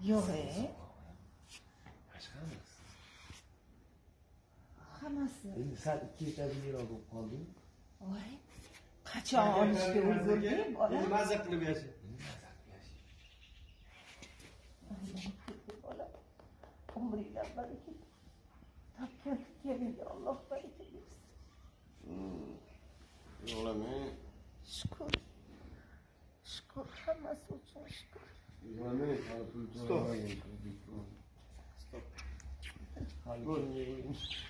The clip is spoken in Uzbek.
Mı? Haması. Endi sen ikki yetadi yiroq bo'lib qolding. Oy. Qachon olishga ulgurding bola? Mazza qilib yasha. bola. Umringlar baraka. Topgan kelinga Alloh baraka bersin. Yig'lamang. Shukur. Shukur hammasi Stop. Stop. Gut.